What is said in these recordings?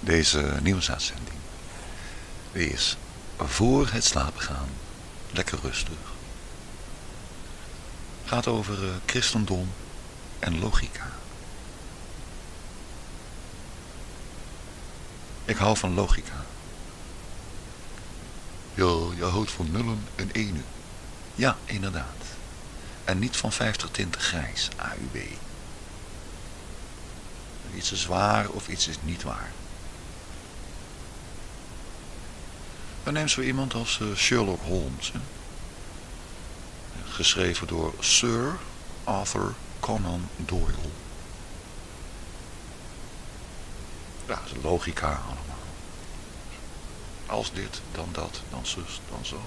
Deze nieuwsuitzending is voor het slapen gaan lekker rustig. Gaat over uh, christendom en logica. Ik hou van logica. Ja, je houdt van nullen en ene. Ja, inderdaad. En niet van 50 tinten grijs, AUB. Iets is waar of iets is niet waar. Dan neem zo iemand als uh, Sherlock Holmes. Geschreven door Sir Arthur Conan Doyle. Ja, is logica allemaal. Als dit, dan dat, dan zus, dan zo.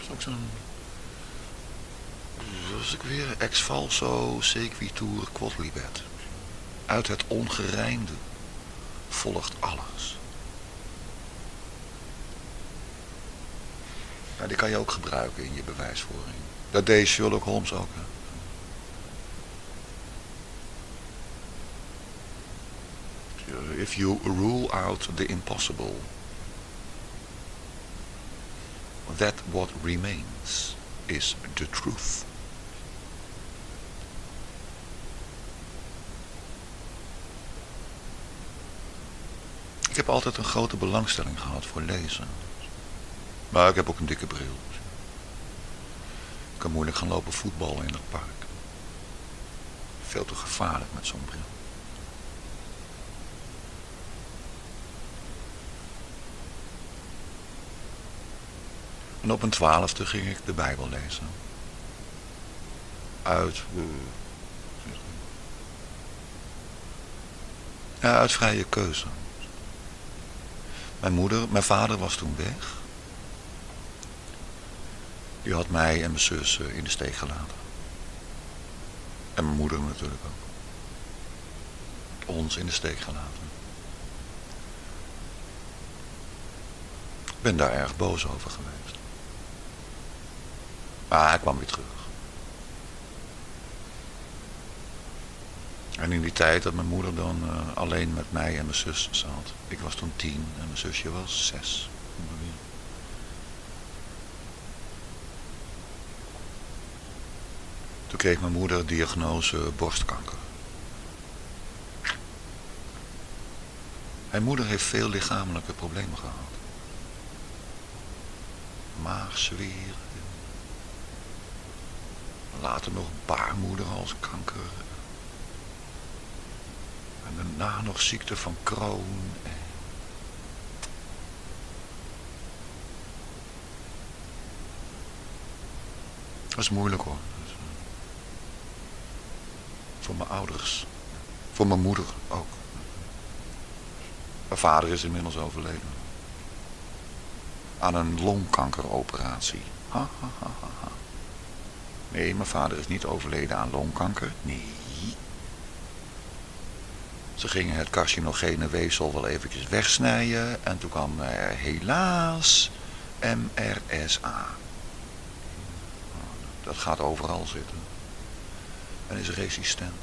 is ook zo'n... Dus ik weer ex falso sequitur quodlibet. Uit het ongerijmde volgt alles. Die kan je ook gebruiken in je bewijsvoering. Dat deed Sherlock Holmes ook. Hè? If you rule out the impossible, that what remains is the truth. Ik heb altijd een grote belangstelling gehad voor lezen. Maar ik heb ook een dikke bril. Ik kan moeilijk gaan lopen voetballen in het park. Veel te gevaarlijk met zo'n bril. En op een twaalfde ging ik de Bijbel lezen. Uit, uh, ja, uit vrije keuze. Mijn moeder, mijn vader was toen weg. Die had mij en mijn zus eh, in de steek gelaten. En mijn moeder natuurlijk ook. Ons in de steek gelaten. Ik ben daar erg boos over geweest. Maar hij kwam weer terug. En in die tijd dat mijn moeder dan uh, alleen met mij en mijn zus zat. Ik was toen tien en mijn zusje was zes. Toen kreeg mijn moeder diagnose borstkanker. Mijn moeder heeft veel lichamelijke problemen gehad. Maagzweer. Later nog baarmoederhalskanker. En daarna nog ziekte van Crohn. Dat is moeilijk hoor. Voor mijn ouders. Voor mijn moeder ook. Mijn vader is inmiddels overleden. Aan een longkankeroperatie. Ha, ha, ha, ha. Nee, mijn vader is niet overleden aan longkanker. Nee. Ze gingen het carcinogene weefsel wel eventjes wegsnijden. En toen kwam helaas MRSA. Dat gaat overal zitten. En is resistent.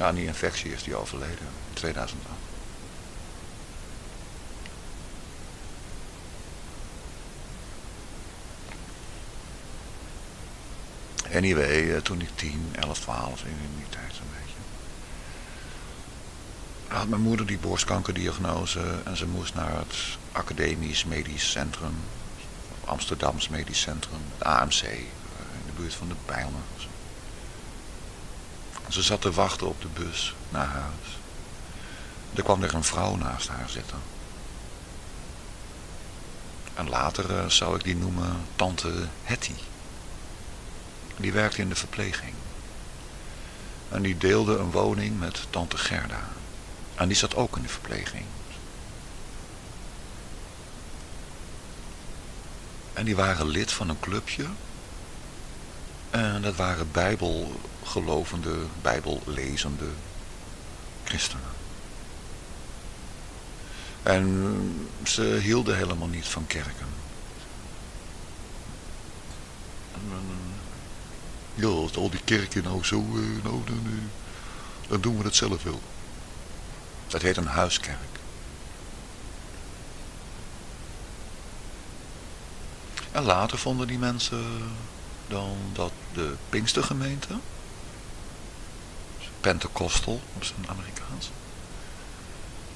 Aan die infectie is die overleden in 2008. Anyway, eh, toen ik 10, 11, 12 in die tijd zo'n beetje. Had mijn moeder die borstkankerdiagnose en ze moest naar het Academisch Medisch Centrum. Amsterdams Medisch Centrum, het AMC, eh, in de buurt van de Bijlmer. Ze zat te wachten op de bus naar huis. Er kwam er een vrouw naast haar zitten. En later uh, zou ik die noemen tante Hetty. Die werkte in de verpleging. En die deelde een woning met tante Gerda. En die zat ook in de verpleging. En die waren lid van een clubje. En dat waren bijbelgelovende, bijbellezende christenen. En ze hielden helemaal niet van kerken. Ja, als al die kerken nou zo, uh, nou, dan, uh, dan doen we het zelf wel. Dat heet een huiskerk. En later vonden die mensen dan dat de Pinkstergemeente, Pentecostal op zijn Amerikaans,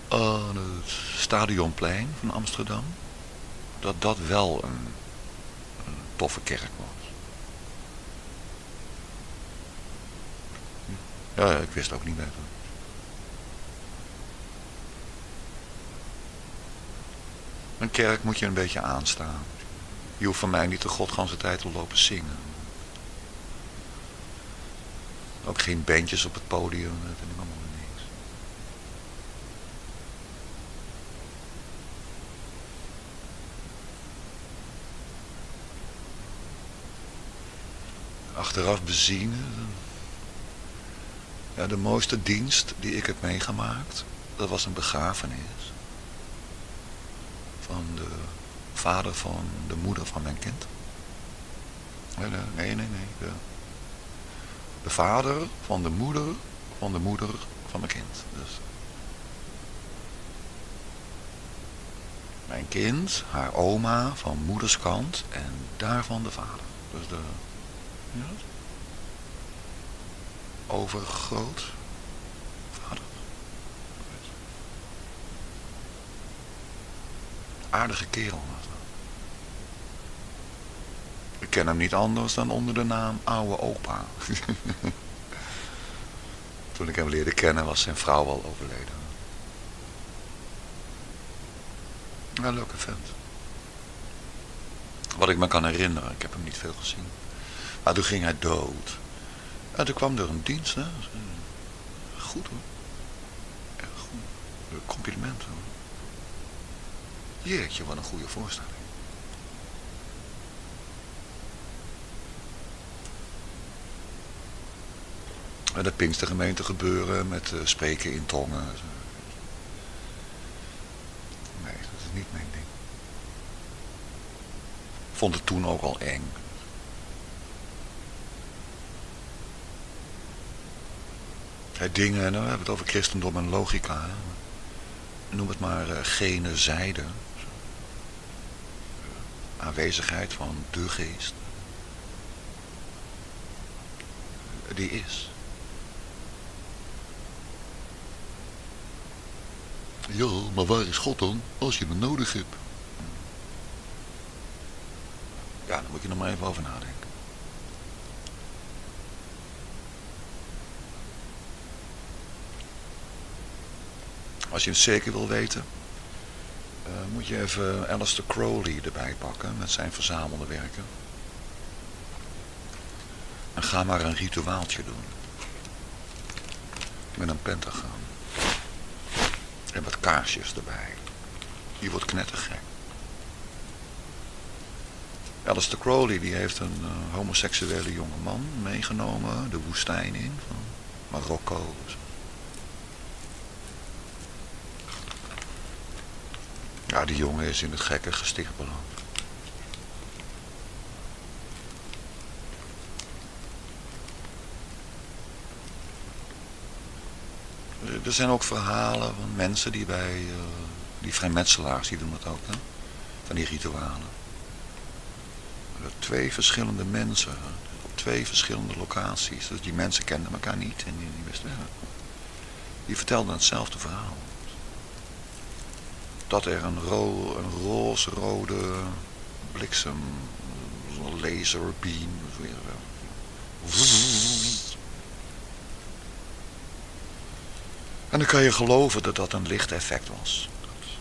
aan het Stadionplein van Amsterdam, dat dat wel een, een toffe kerk was. Ja, ik wist ook niet beter. Een kerk moet je een beetje aanstaan. Je hoeft van mij niet de godganse tijd te lopen zingen. Ook geen bandjes op het podium, dat vind ik allemaal niks. Achteraf bezien, ja, de mooiste dienst die ik heb meegemaakt, dat was een begrafenis van de vader van de moeder van mijn kind. Nee, nee, nee. De, de vader van de moeder van de moeder van mijn kind. Dus mijn kind, haar oma van moederskant en daarvan de vader. Dus de ja, overgroot vader. Aardige kerel was Ik ken hem niet anders dan onder de naam Oude Opa. Toen ik hem leerde kennen was zijn vrouw al overleden. Een leuke vent. Wat ik me kan herinneren, ik heb hem niet veel gezien. Maar toen ging hij dood. En toen kwam er een dienst, hè. Goed hoor. Echt goed. Complimenten hoor. Jeetje, wat een goede voorstelling. Met het Pinkstergemeente gebeuren, met uh, spreken in tongen. Nee, dat is niet mijn ding. Vond het toen ook al eng. Het dingen, nou, we hebben het over christendom en logica. Hè. Noem het maar uh, gene zijde. Aanwezigheid van de geest. Die is. Ja, maar waar is God dan als je hem nodig hebt? Ja, daar moet je nog maar even over nadenken. Als je het zeker wil weten, uh, moet je even Alistair Crowley erbij pakken met zijn verzamelde werken. En ga maar een rituaaltje doen. Met een pentagram. En wat kaarsjes erbij. Die wordt knettergek. Alistair Crowley die heeft een uh, homoseksuele jonge man meegenomen de woestijn in van Marokko. Ja, die jongen is in het gekke gesticht beland. Er zijn ook verhalen van mensen die bij, uh, die vrijmetselaars, die doen dat ook, hè? van die ritualen. Twee verschillende mensen, op twee verschillende locaties. Dus die mensen kenden elkaar niet en die, die wisten, die vertelden hetzelfde verhaal dat er een, een roze-rode bliksem, laserbeam, en dan kan je geloven dat dat een lichteffect was. Dat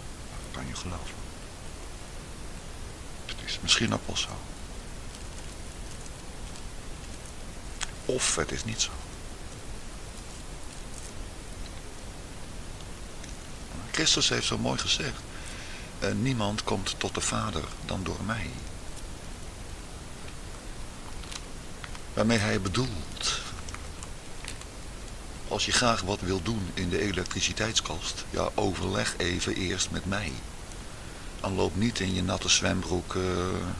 kan je geloven. Het is misschien ook wel zo. Of het is niet zo. Christus heeft zo mooi gezegd. Uh, niemand komt tot de Vader dan door mij. Waarmee hij bedoelt. Als je graag wat wil doen in de elektriciteitskast. Ja, overleg even eerst met mij. Dan loop niet in je natte zwembroek uh,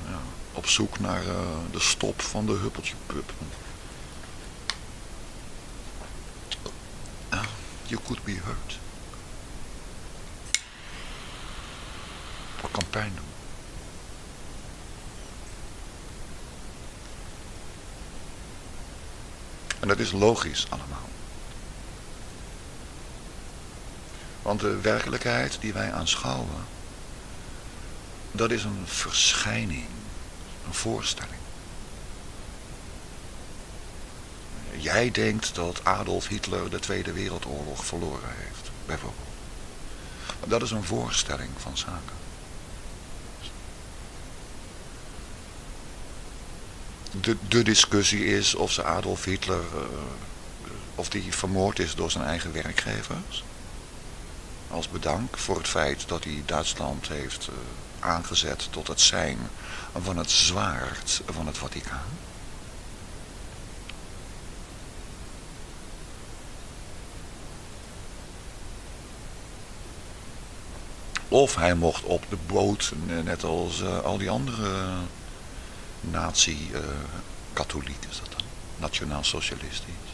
ja, op zoek naar uh, de stop van de huppeltje pup. Uh, you could be hurt. Kan pijn doen. En dat is logisch allemaal. Want de werkelijkheid die wij aanschouwen, dat is een verschijning, een voorstelling. Jij denkt dat Adolf Hitler de Tweede Wereldoorlog verloren heeft, bijvoorbeeld. Dat is een voorstelling van zaken. De, de discussie is of ze Adolf Hitler, uh, of die vermoord is door zijn eigen werkgevers. Als bedank voor het feit dat hij Duitsland heeft uh, aangezet tot het zijn van het zwaard van het Vaticaan. Of hij mocht op de boot, net als uh, al die andere nazi-katholiek is dat dan, nationaal-socialistisch.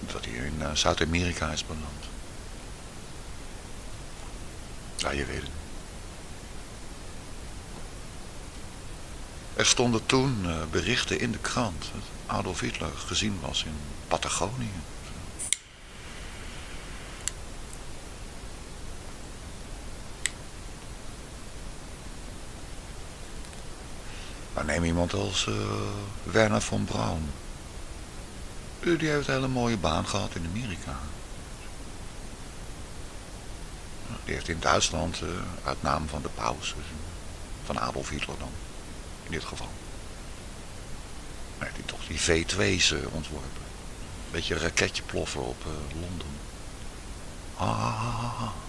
Dat hij in uh, Zuid-Amerika is beland. Ja, je weet het. Er stonden toen uh, berichten in de krant dat Adolf Hitler gezien was in Patagonië. Neem iemand als uh, Werner von Braun. Die heeft een hele mooie baan gehad in Amerika. Die heeft in Duitsland, uh, uit naam van de paus, van Adolf Hitler dan, in dit geval. Maar die toch die V2's uh, ontworpen. Beetje raketje ploffen op Londen. Ah.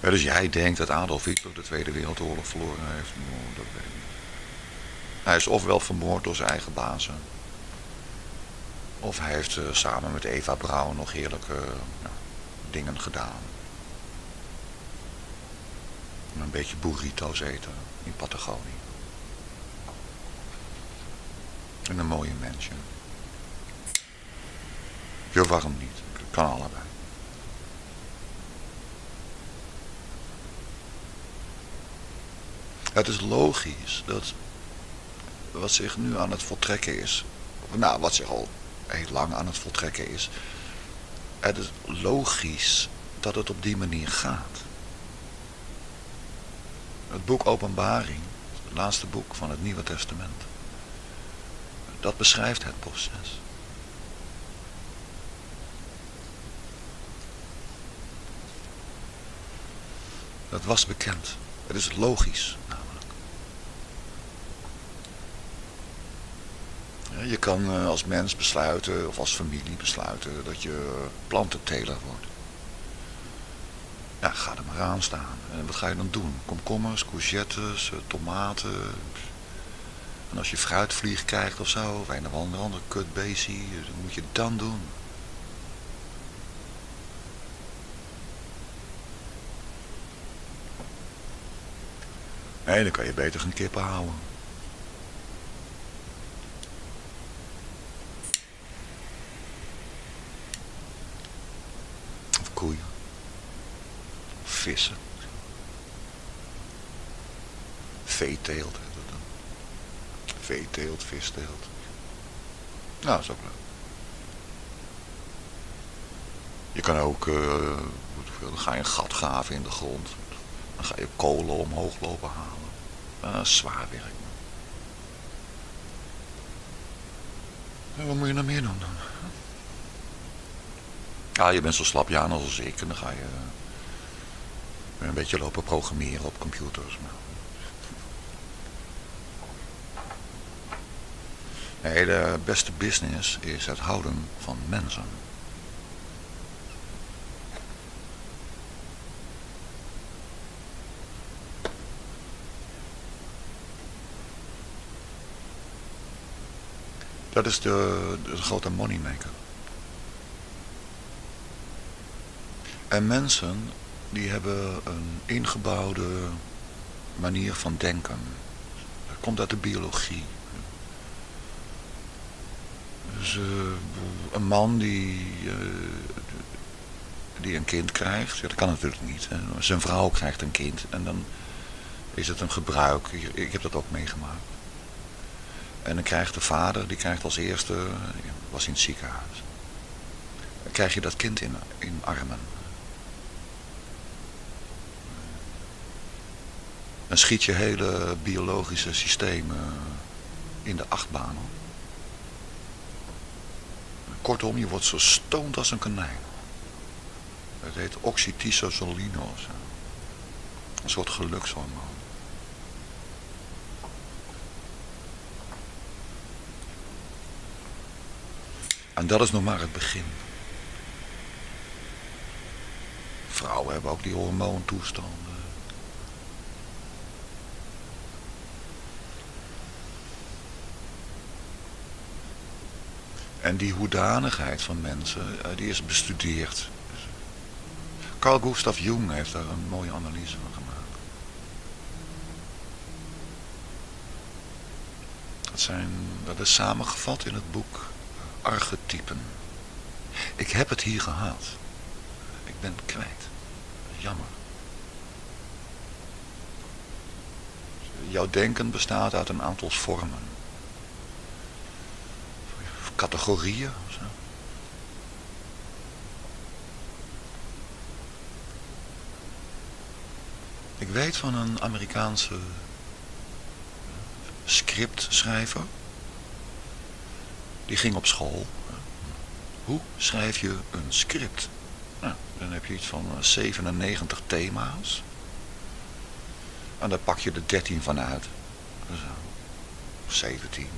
Dus jij denkt dat Adolf Hitler de Tweede Wereldoorlog verloren heeft? Nou, dat weet ik niet. Hij is ofwel vermoord door zijn eigen bazen. Of hij heeft uh, samen met Eva Braun nog heerlijke uh, dingen gedaan. En een beetje burrito's eten in Patagonië. En een mooie mensje. Ja, waarom niet? Kan allebei. Het is logisch dat wat zich nu aan het voltrekken is, nou wat zich al heel lang aan het voltrekken is, het is logisch dat het op die manier gaat. Het boek Openbaring, het laatste boek van het Nieuwe Testament, dat beschrijft het proces. Dat was bekend. Het is logisch. Je kan eh, als mens besluiten, of als familie besluiten, dat je plantenteler wordt. Ja, ga er maar aan staan. En wat ga je dan doen? Komkommers, courgettes, eh, tomaten. En als je fruitvlieg krijgt of zo, of een of andere, andere kutbeestie, wat moet je dan doen? Nee, dan kan je beter gaan kippen houden. Koeien. Vissen. Veeteelt. Veeteelt, visteelt. Nou, dat is ook leuk. Je kan ook, uh, dan ga je een gat graven in de grond. Dan ga je kolen omhoog lopen halen. Uh, zwaar werk. En wat moet je nog meer doen dan? Ja, je bent zo slapjaan als ik en dan ga je eh, een beetje lopen programmeren op computers. Nee, de beste business is het houden van mensen. Dat is de, de grote moneymaker. En mensen die hebben een ingebouwde manier van denken. Dat komt uit de biologie. Dus uh, een man die, uh, die een kind krijgt, ja, dat kan natuurlijk niet. Zijn vrouw krijgt een kind en dan is het een gebruik. Ik heb dat ook meegemaakt. En dan krijgt de vader, die krijgt als eerste, was in het ziekenhuis. Dan krijg je dat kind in, in armen. Dan schiet je hele biologische systemen in de achtbanen. Kortom, je wordt zo stoned als een konijn. Het heet zo. Een soort gelukshormoon. En dat is nog maar het begin. Vrouwen hebben ook die hormoontoestanden. En die hoedanigheid van mensen, eh, die is bestudeerd. Carl Gustav Jung heeft daar een mooie analyse van gemaakt. Dat, zijn, dat is samengevat in het boek Archetypen. Ik heb het hier gehad. Ik ben kwijt. Jammer. Jouw denken bestaat uit een aantal vormen categorieën. Zo. Ik weet van een Amerikaanse scriptschrijver. Die ging op school. Hoe schrijf je een script? Nou, dan heb je iets van 97 eh, thema's. En daar pak je er 13 van uit. Of 17.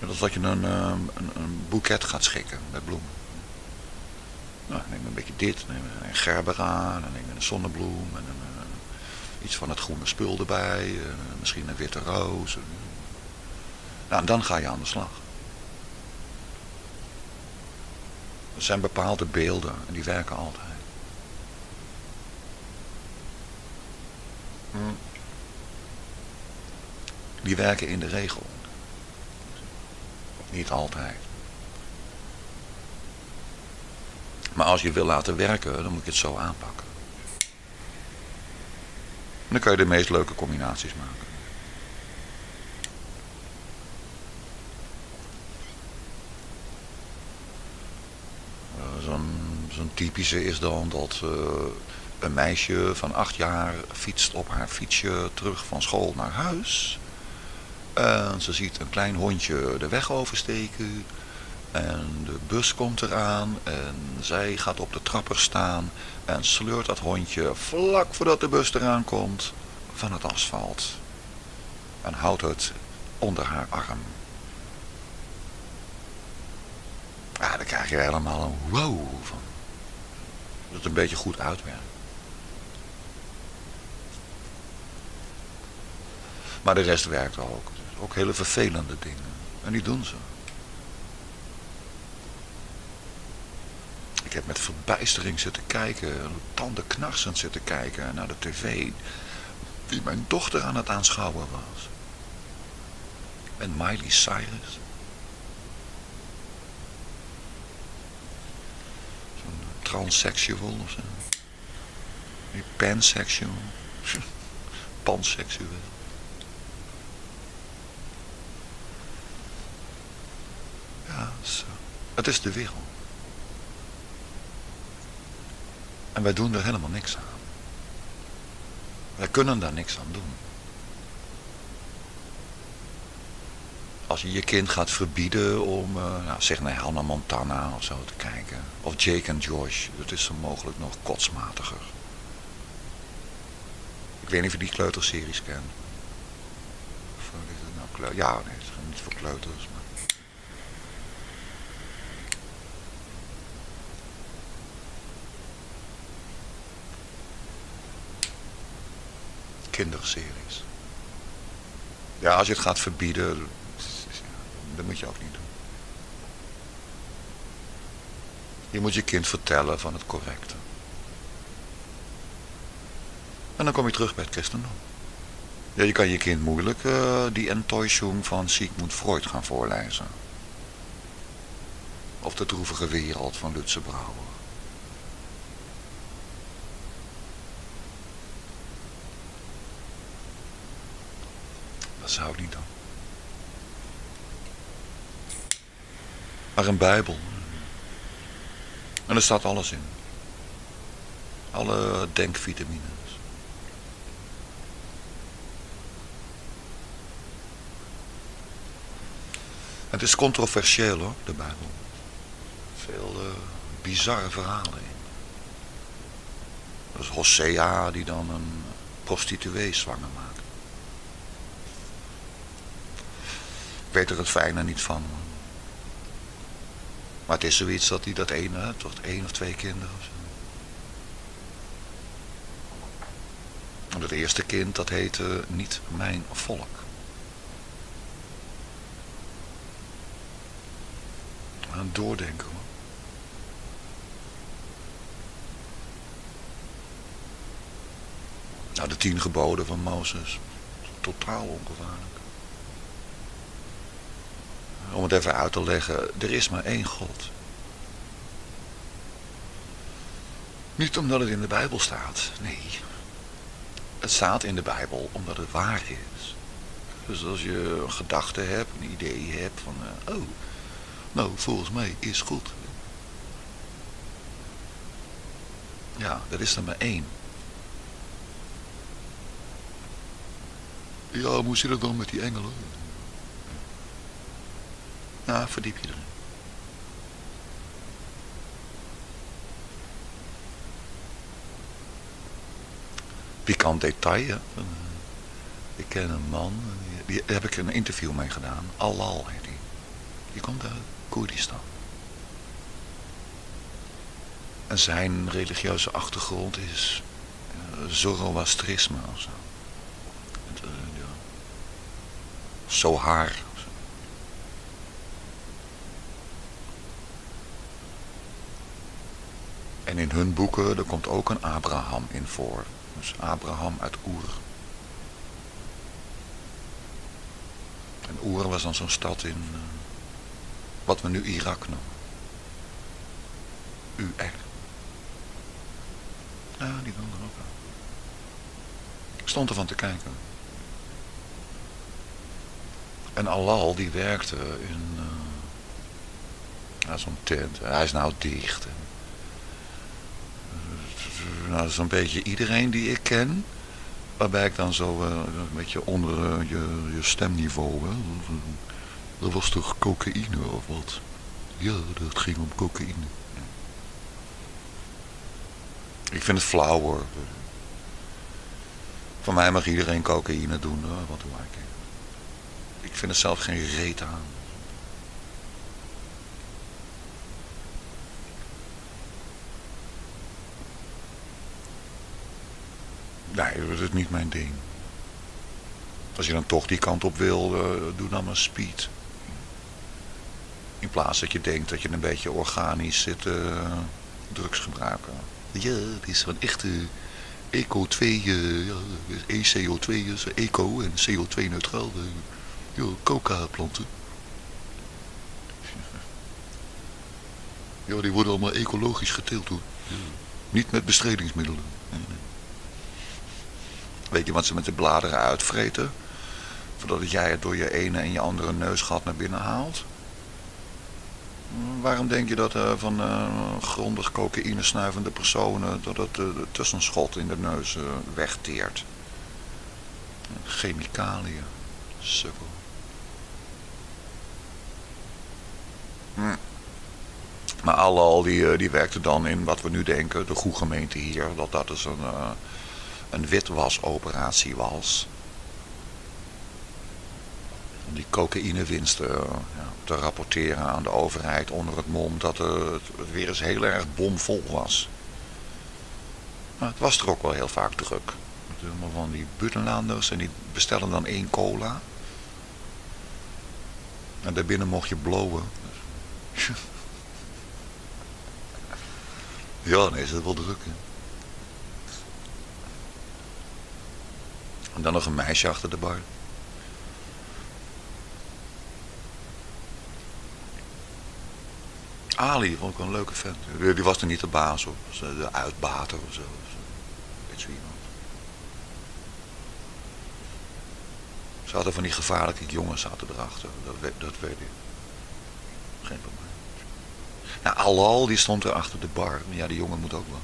Dat is dat je een, ehm, een, een boeket gaat schikken met bloemen. Nou, dan neem een beetje dit, neem een gerbera, dan neem je een zonnebloem en een, uh, iets van het groene spul erbij, uh, misschien een witte roos. Nou, en dan ga je aan de slag. Er zijn bepaalde beelden en die werken altijd. Hm. Die werken in de regel. Niet altijd. Maar als je wil laten werken, dan moet je het zo aanpakken. dan kan je de meest leuke combinaties maken. Zo'n typische is dan dat uh, een meisje van acht jaar fietst op haar fietsje terug van school naar huis. En ze ziet een klein hondje de weg oversteken. En de bus komt eraan en zij gaat op de trapper staan en sleurt dat hondje vlak voordat de bus eraan komt van het asfalt. En houdt het onder haar arm. Ja, dan krijg je helemaal een wow van. Dat het een beetje goed uitwerkt. Maar de rest werkt ook. Ook hele vervelende dingen. En die doen ze. Ik heb met verbijstering zitten kijken, tanden knarsend zitten kijken naar de tv, die mijn dochter aan het aanschouwen was. En Miley Cyrus. Zo'n transseksual of zo. Pansexual. Panseksueel. Ja, zo. Het is de wereld. En wij doen er helemaal niks aan. Wij kunnen daar niks aan doen. Als je je kind gaat verbieden om, uh, nou, zeg naar Hannah Montana of zo te kijken. Of Jake en Josh, dat is zo mogelijk nog kotsmatiger. Ik weet niet of je die kleuterseries kent. Of is het nou kleur? Ja, nee, het is niet voor kleuters. Kinderseries. Ja, als je het gaat verbieden, Dat moet je ook niet doen. Je moet je kind vertellen van het correcte. En dan kom je terug bij het christendom. Ja, je kan je kind moeilijk uh, die Enttäuschung van Sigmund Freud gaan voorlezen. Of de droevige wereld van Lutze Brouwer. Dat zou niet doen. Maar een Bijbel. En er staat alles in. Alle denkvitamines. Het is controversieel hoor, de Bijbel. Veel uh, bizarre verhalen in. Dat is Hosea die dan een prostituee zwanger maakt. Ik weet er het fijne niet van. Maar het is zoiets dat hij dat ene, toch één of twee kinderen of zo. En het eerste kind, dat heette niet mijn volk. Aan doordenken hoor. Nou, de tien geboden van Mozes. Totaal ongevaarlijk. Om het even uit te leggen, er is maar één God. Niet omdat het in de Bijbel staat, nee. Het staat in de Bijbel omdat het waar is. Dus als je een gedachte hebt, een idee hebt van, uh, oh, nou, volgens mij is goed. Ja, dat is er maar één. Ja, hoe zit het dan met die engelen? Nou, verdiep je erin. Pikant detail, hè? Ik ken een man, die, heb ik een interview mee gedaan. Alal heet hij. Die komt uit Koerdistan. En zijn religieuze achtergrond is uh, Zoroastrisme of zo. Ja. Zohar En in hun boeken, er komt ook een Abraham in voor. Dus Abraham uit Oer. En Oer was dan zo'n stad in uh, wat we nu Irak noemen. UR. Ja, die er ook aan. Ik stond ervan te kijken. En Alal die werkte in uh, zo'n tent. Hij is nou dicht. Nou, zo'n beetje iedereen die ik ken. Waarbij ik dan zo uh, een beetje onder uh, je, je stemniveau. Hè. Dat was toch cocaïne of wat? Ja, dat ging om cocaïne. Ik vind het flauw hoor. Van mij mag iedereen cocaïne doen, hoor. wat doe ik? Ik vind er zelf geen reet aan. Nee, dat is niet mijn ding. Als je dan toch die kant op wil, uh, doe dan maar speed. In plaats dat je denkt dat je een beetje organisch zit uh, drugs gebruiken. Ja, het is van echte Eco-2, uh, ja, ECO2 is eco en CO2 neutraal. Uh, ja, coca-planten. Ja, die worden allemaal ecologisch geteeld hoor. Ja. Niet met bestrijdingsmiddelen. Weet je wat ze met de bladeren uitvreten? Voordat jij het door je ene en je andere neusgat naar binnen haalt? Waarom denk je dat uh, van uh, grondig cocaïne snuivende personen dat het uh, tussenschot in de neus wegteert? Chemicaliën. Sukkel. Hm. Maar al die, die werkte dan in wat we nu denken, de goede gemeente hier, dat dat is een een witwasoperatie was. Om die cocaïnewinsten ja, te rapporteren aan de overheid onder het mom dat het weer eens heel erg bomvol was. Maar het was er ook wel heel vaak druk. Met van die buitenlanders en die bestellen dan één cola. En daarbinnen mocht je blowen. ja, nee, is het wel druk. Hè? En dan nog een meisje achter de bar. Ali vond ik wel een leuke vent. Die was er niet de baas op. De uitbater of zo. Weet zo iemand. Ze hadden van die gevaarlijke jongens zaten erachter. Dat, weet, dat weet ik. Geen probleem. Nou, Alal die stond er achter de bar. Ja, die jongen moet ook wel.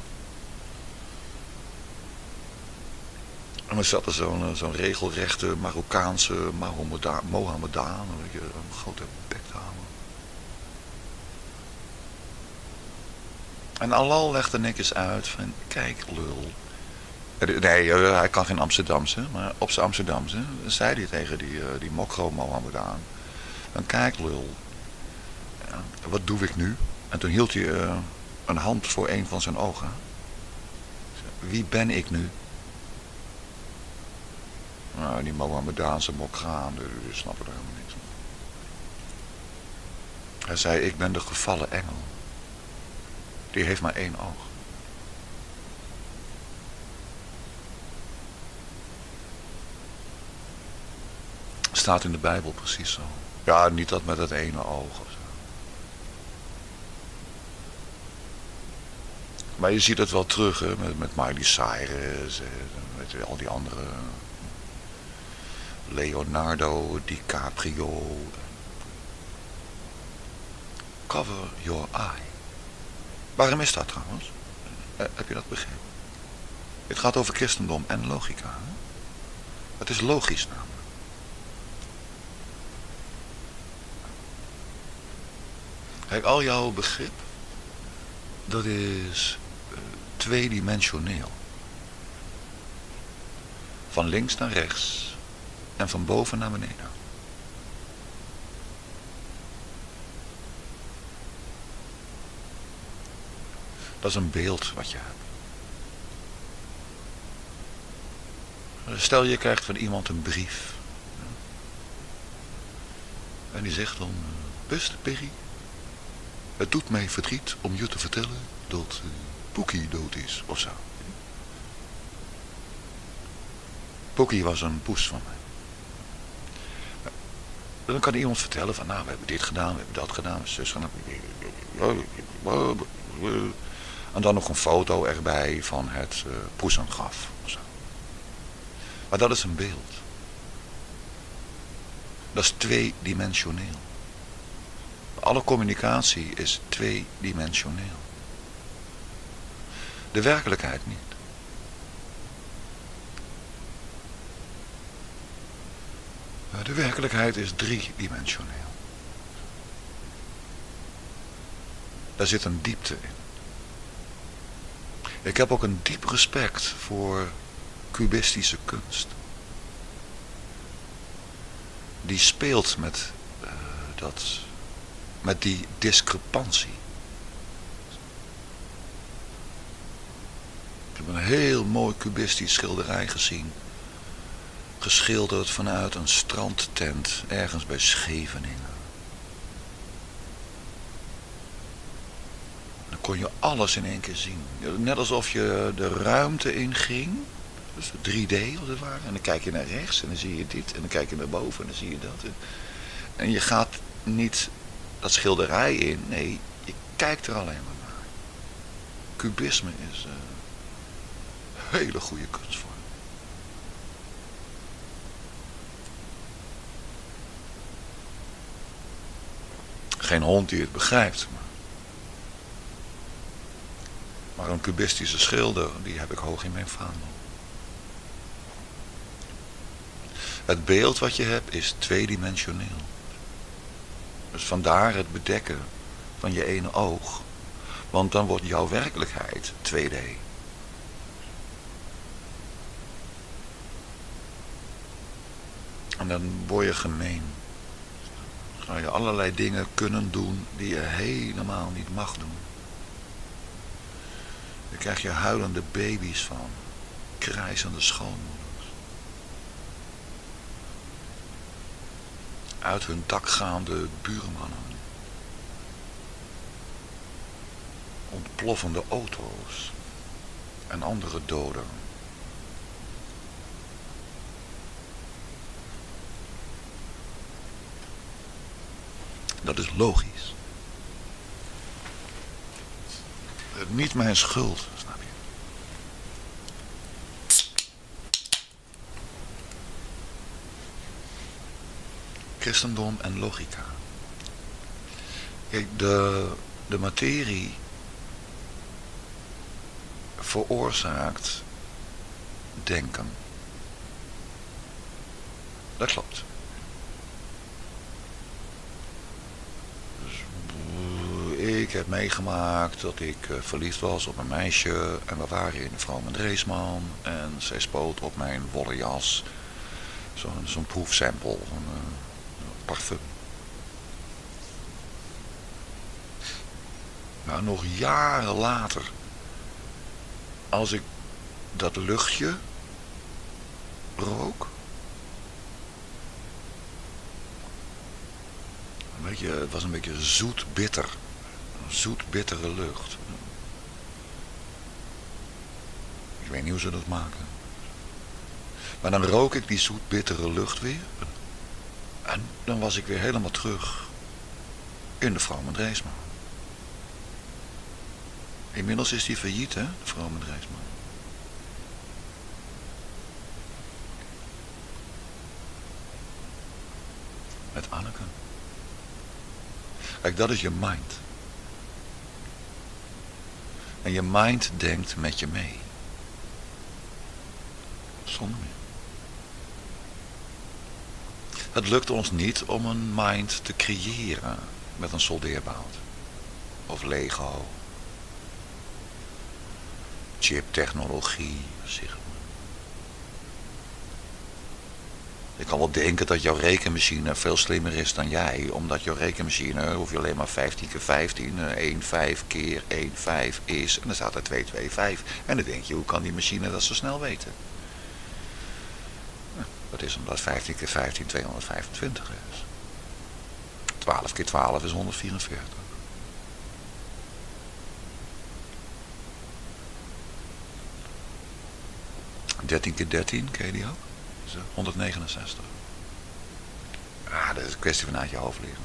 En er zat er zo'n zo'n regelrechte Marokkaanse Mohammedaan, Mohammedaan een grote bekdame. En Alal legde netjes uit van, kijk lul. Nee, hij kan geen Amsterdamse, maar op zijn Amsterdamse zei hij tegen die, die mokro Mohammedaan. Dan kijk lul, wat doe ik nu? En toen hield hij een hand voor een van zijn ogen. Wie ben ik nu? Nou, die Mohammedaanse mokgaan, die snappen er helemaal niks van. Hij zei, ik ben de gevallen engel. Die heeft maar één oog. Staat in de Bijbel precies zo. Ja, niet dat met het ene oog of zo. Maar je ziet het wel terug hè, met, met Miley Cyrus, met al die andere Leonardo DiCaprio. Cover your eye. Waarom is dat trouwens? Eh, heb je dat begrepen? Het gaat over christendom en logica. Hè? Het is logisch namelijk. Kijk, al jouw begrip, dat is uh, tweedimensioneel. Van links naar rechts en van boven naar beneden. Dat is een beeld wat je hebt. Stel je krijgt van iemand een brief. En die zegt dan, beste Perry, het doet mij verdriet om je te vertellen dat Poekie dood is, of zo. Poekie was een poes van mij. Dan kan iemand vertellen van, nou, we hebben dit gedaan, we hebben dat gedaan, we zus gedaan. En dan nog een foto erbij van het uh, poesengraf. Maar dat is een beeld. Dat is tweedimensioneel. Alle communicatie is tweedimensioneel. De werkelijkheid niet. De werkelijkheid is driedimensioneel. Daar zit een diepte in. Ik heb ook een diep respect voor cubistische kunst. Die speelt met, uh, dat, met die discrepantie. Ik heb een heel mooi cubistisch schilderij gezien. Geschilderd vanuit een strandtent ergens bij Scheveningen. kon je alles in één keer zien. Net alsof je de ruimte inging. Dus 3D als het ware. En dan kijk je naar rechts en dan zie je dit. En dan kijk je naar boven en dan zie je dat. En je gaat niet dat schilderij in. Nee, je kijkt er alleen maar naar. Cubisme is een hele goede kunstvorm. Geen hond die het begrijpt. Maar een cubistische schilder, die heb ik hoog in mijn vaandel. Het beeld wat je hebt is tweedimensioneel. Dus vandaar het bedekken van je ene oog. Want dan wordt jouw werkelijkheid 2D. En dan word je gemeen. Ga je allerlei dingen kunnen doen die je helemaal niet mag doen. Daar krijg je huilende baby's van. Krijzende schoonmoeders. uit hun dak gaande buurmannen. Ontploffende auto's en andere doden. Dat is logisch. Niet mijn schuld, snap je? Christendom en logica. Kijk, de, de materie veroorzaakt denken. Dat klopt. Ik heb meegemaakt dat ik uh, verliefd was op een meisje en we waren in vrouw met Dreesman en zij spoot op mijn wollen jas zo'n zo proefsample uh, parfum. Maar nog jaren later, als ik dat luchtje rook, een beetje, het was een beetje zoet bitter zoet-bittere lucht. Ik weet niet hoe ze dat maken. Maar dan rook ik die zoet-bittere lucht weer. En dan was ik weer helemaal terug in de vrouw. Inmiddels is die failliet, hè, de vrouw. Met Anneke. Kijk, dat is je mind. En je mind denkt met je mee. Zonder meer. Het lukt ons niet om een mind te creëren met een soldeerbout. Of Lego. Chiptechnologie, zeg Je kan wel denken dat jouw rekenmachine veel slimmer is dan jij. Omdat jouw rekenmachine, hoef je alleen maar 15 keer 15, 1, 5 keer 1, 5 is. En dan staat er 2, 2, 5. En dan denk je, hoe kan die machine dat zo snel weten? Dat is omdat 15 keer 15 225 is. 12 keer 12 is 144. Dertien keer 13, ken je die ook? 169. Ah, dat is een kwestie van uit je hoofd liggen.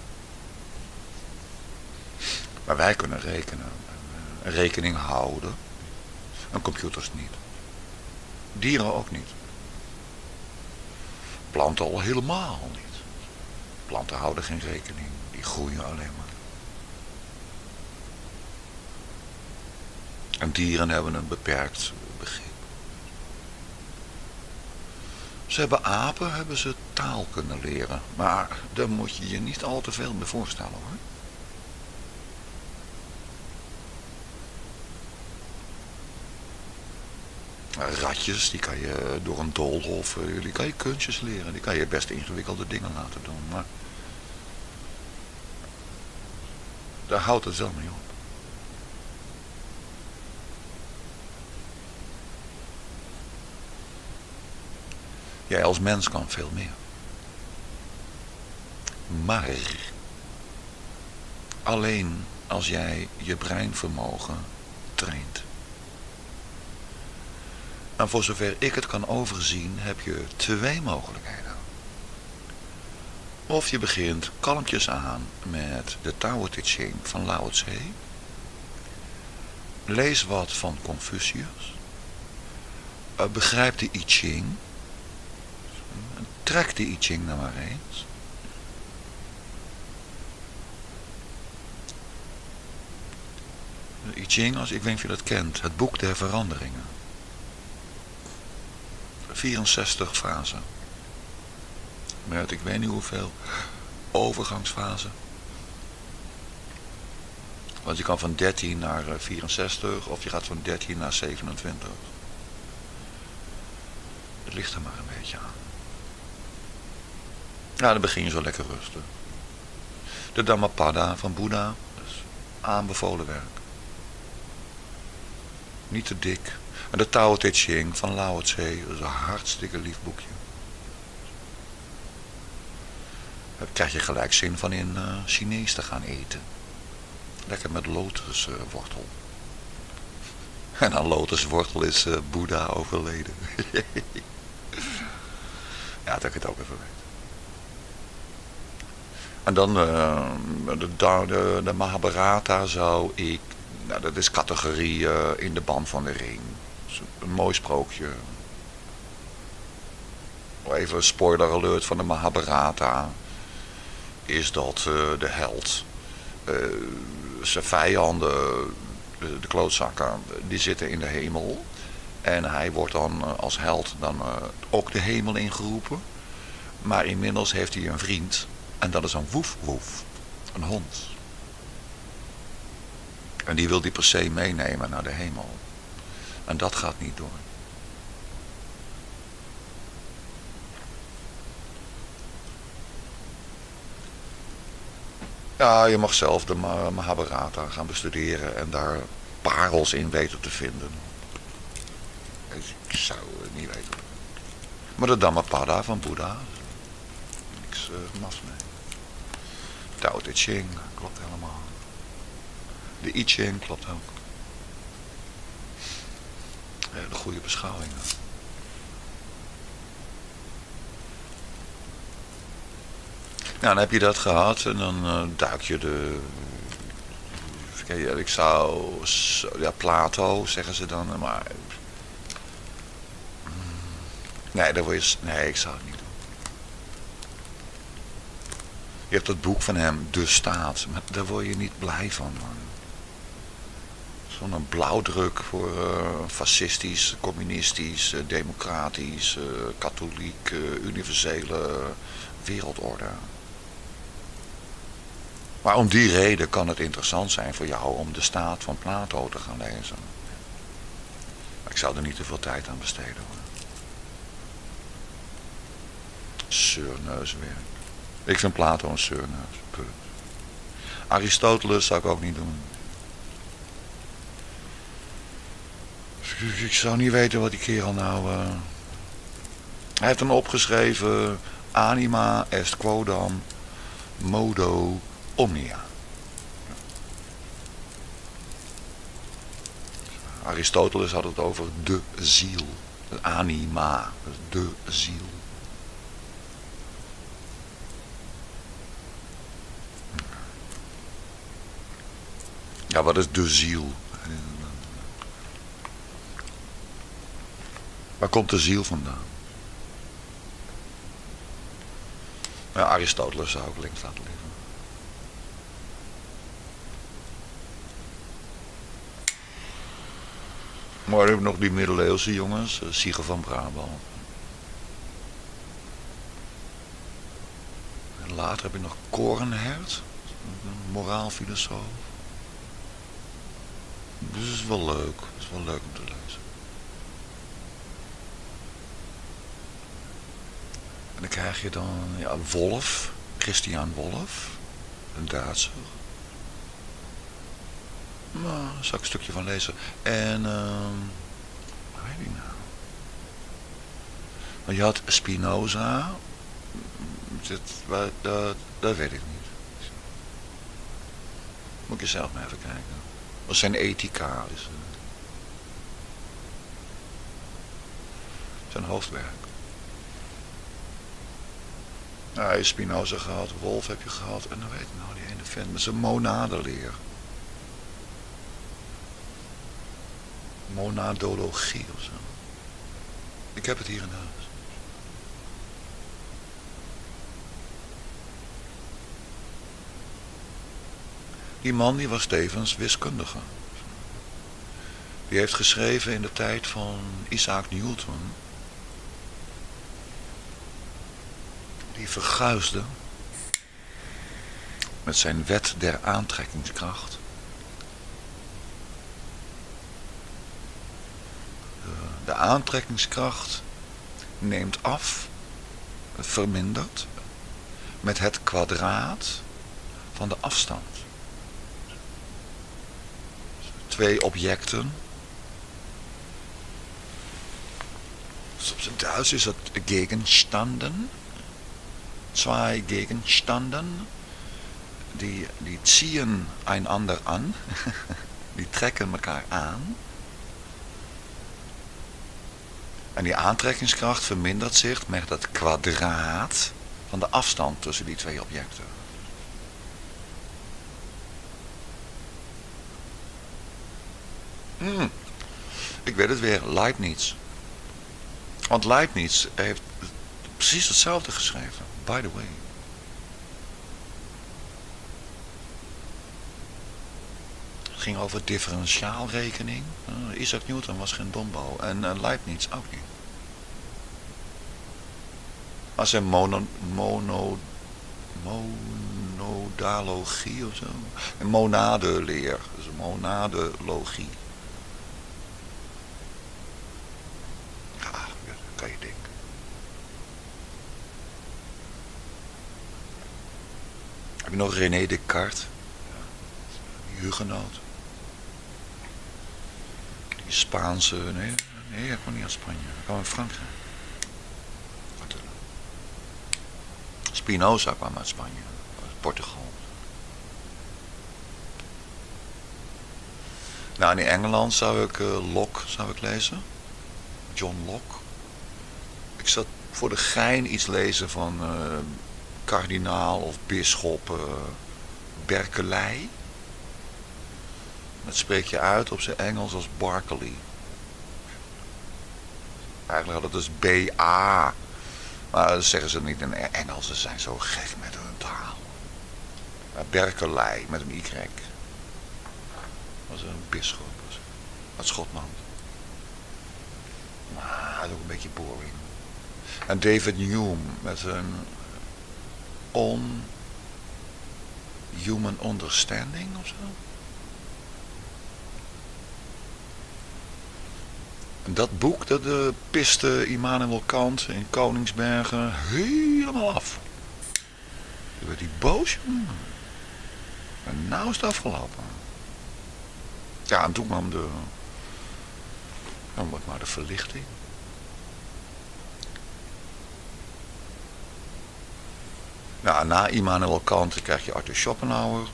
Maar wij kunnen rekenen. Een rekening houden. En computers niet. Dieren ook niet. Planten al helemaal niet. Planten houden geen rekening. Die groeien alleen maar. En dieren hebben een beperkt begrip. Ze hebben apen, hebben ze taal kunnen leren. Maar daar moet je je niet al te veel mee voorstellen hoor. Ratjes, die kan je door een doolhof, eh, die kan je kunstjes leren. Die kan je best ingewikkelde dingen laten doen. Maar daar houdt het wel mee op. Jij als mens kan veel meer. Maar alleen als jij je breinvermogen traint. En voor zover ik het kan overzien heb je twee mogelijkheden. Of je begint kalmpjes aan met de Tao Te Ching van Lao Tse. Lees wat van Confucius. Eh, begrijp de I Ching Trek de I Ching nou maar eens. De I Ching, als, ik weet niet of je dat kent, het boek der veranderingen. 64 fasen. Met ik weet niet hoeveel overgangsfasen. Want je kan van 13 naar 64 eh, of je gaat van 13 naar 27. Het ligt er maar een beetje aan. Nou, dan begin je zo lekker rustig. De Dhammapada van Boeddha, is aanbevolen werk. Niet te dik. En de Tao Te Ching van Lao Tse, dat is een hartstikke lief boekje. Daar krijg je gelijk zin van in uh, Chinees te gaan eten. Lekker met lotuswortel. en aan lotuswortel is uh, Boeddha overleden. ja, dat ik het ook even weet. En dan uh, de, de, de Mahabharata zou ik... Nou, dat is categorie uh, in de band van de ring. Een mooi sprookje. Even spoiler alert van de Mahabharata. Is dat uh, de held. zijn vijanden, de, de klootzakken, die zitten in de hemel. En hij wordt dan als held dan ook de hemel ingeroepen. Maar inmiddels heeft hij een vriend en dat is een woef woef. Een hond. En die wil die per se meenemen naar de hemel. En dat gaat niet door. Ja, je mag zelf de Mahabharata gaan bestuderen en daar parels in weten te vinden. Ik zou het niet weten. Maar de Dhammapada van Boeddha, niks uh, mas mee. Tao Te Ching klopt helemaal. De I Ching klopt ook. de goede beschouwingen. Nou, dan heb je dat gehad en dan uh, duik je de... Ik zou... Ja, Plato zeggen ze dan, maar... Mm, nee, daar word je... Nee, ik zou het niet Je hebt dat boek van hem, De Staat. Maar daar word je niet blij van, man. Zo'n blauwdruk voor uh, fascistisch, communistisch, uh, democratisch, uh, katholiek, universele wereldorde. Maar om die reden kan het interessant zijn voor jou om de staat van Plato te gaan lezen. Ik zou er niet te veel tijd aan besteden hoor. Surneuswerk. Ik vind Plato een surneus. Aristoteles zou ik ook niet doen. Ik zou niet weten wat die kerel nou... Uh... Hij heeft hem opgeschreven... Anima est quodam modo omnia. Aristoteles had het over de ziel. Anima, de ziel. Ja, wat is de ziel? Waar komt de ziel vandaan? Ja, Aristoteles zou ik links laten liggen. Maar we hebben nog die middeleeuwse jongens, uh, van Brabant. En later heb je nog Korenhert, een moraalfilosoof. Dus is wel leuk. Het is wel leuk om te lezen. En dan krijg je dan ja, Wolf, Christian Wolf, een Duitser. Nou, daar zal ik een stukje van lezen. En, uh, wat weet ik nou? Maar je had Spinoza. Dat, dat weet ik niet. Moet je zelf maar even kijken. Wat zijn ethica is zijn hoofdwerk. Hij is Spinoza gehad, Wolf heb je gehad en dan weet ik nou die ene vent met zijn monadeleer. Monadologie of zo. Ik heb het hier in huis. Die man die was tevens wiskundige. Die heeft geschreven in de tijd van Isaac Newton. Die verguisde met zijn wet der aantrekkingskracht. De aantrekkingskracht neemt af, vermindert, met het kwadraat van de afstand twee objecten. Dus op zijn Duits is dat gegenstanden. zwei Gegenstanden, die, die ziehen einander an, die trekken elkaar aan. En die aantrekkingskracht vermindert zich met het kwadraat van de afstand tussen die twee objecten. Hmm. Ik weet het weer, Leibniz. Want Leibniz heeft precies hetzelfde geschreven, by the way. Het ging over differentiaalrekening. Uh, Isaac Newton was geen dombo en uh, Leibniz ook niet. Als een mono, mono, monodalogie of zo. Een monadeleer, dus monadologie. Ja, dat kan je denken. Heb je nog René Descartes? Ja, Hugenoot. Die Spaanse, nee, nee, ik kwam niet uit Spanje. Ik kwam uit Frankrijk. Spinoza kwam uit Spanje, uit Portugal. Nou, in Engeland zou ik uh, Locke zou ik lezen. John Locke. Ik zat voor de gein iets lezen van uh, kardinaal of bisschop uh, Berkeley. Dat spreek je uit op zijn Engels als Barkley. Eigenlijk had het dus B-A. Maar dat zeggen ze niet in Engels. Ze zijn zo gek met hun taal. Berkeley met een Y. was een bisschop. Uit Schotland. Maar dat is ook een beetje boring. En David Hume met een on human understanding of zo. Dat boek, dat uh, piste Immanuel Kant in Koningsbergen helemaal af. Toen werd hij boos, jongen. En nou is het afgelopen. Ja, en toen kwam de... Dan wordt maar de verlichting. Nou, na Immanuel Kant krijg je Arthur Schopenhauer.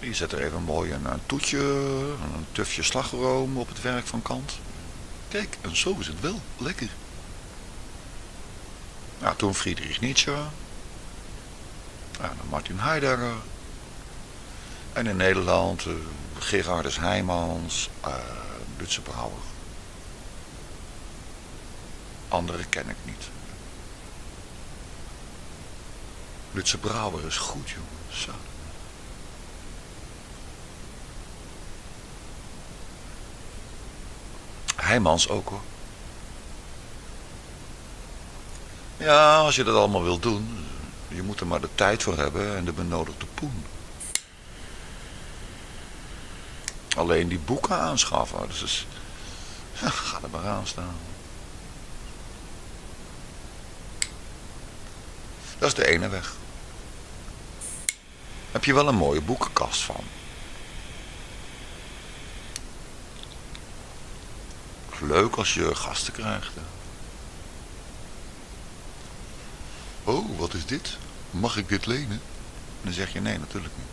Die zet er even mooi een, toetje, een tufje slagroom op het werk van Kant. Kijk, en zo is het wel. Lekker. Nou, toen Friedrich Nietzsche. Nou, dan Martin Heidegger. En in Nederland uh, Gerardus Heijmans, uh, Lutze Brouwer. Andere ken ik niet. Lutze Brouwer is goed, jongen. Zo. Heijmans ook hoor. Ja, als je dat allemaal wil doen, je moet er maar de tijd voor hebben en de benodigde poen. Alleen die boeken aanschaffen, dus is, ga er maar aan staan. Dat is de ene weg. Heb je wel een mooie boekenkast van. leuk als je gasten krijgt. Oh, wat is dit? Mag ik dit lenen? Dan zeg je nee, natuurlijk niet.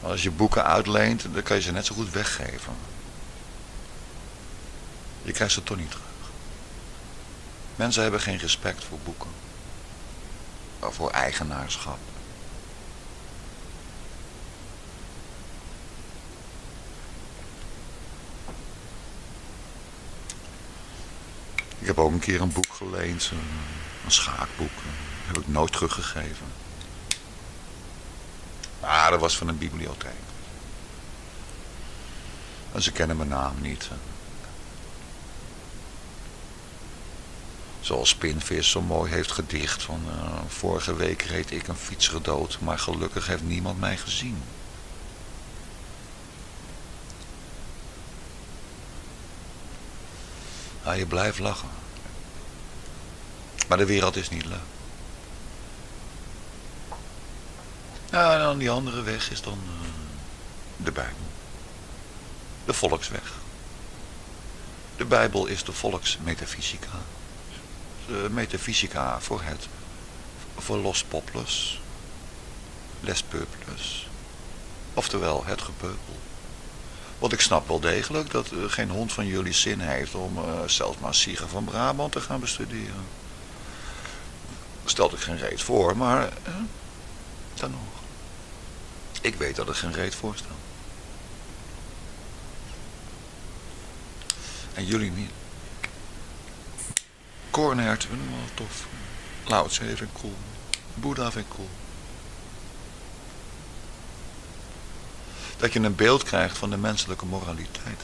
Als je boeken uitleent, dan kan je ze net zo goed weggeven. Je krijgt ze toch niet terug. Mensen hebben geen respect voor boeken. Voor eigenaarschap. Heb ook een keer een boek geleend, een schaakboek. Dat heb ik nooit teruggegeven. Maar dat was van een bibliotheek. En ze kennen mijn naam niet. Zoals Pinvis zo mooi heeft gedicht van... Uh, vorige week reed ik een fietser dood, maar gelukkig heeft niemand mij gezien. Ja, je blijft lachen. Maar de wereld is niet leuk. Ja, en dan die andere weg is dan uh, de Bijbel. De volksweg. De Bijbel is de volksmetafysica. uh, metafysica voor het, voor Los Populus, Les Peuples, oftewel het gepeupel. Want ik snap wel degelijk dat uh, geen hond van jullie zin heeft om uh, zelfs maar Sieger van Brabant te gaan bestuderen. Stelt ik geen reet voor, maar uh, dan nog. Ik weet dat ik geen reet voorstel. En jullie niet. Kornhert vind ik wel tof. Lao Tse vind ik cool. Boeddha vind ik cool. Dat je een beeld krijgt van de menselijke moraliteit.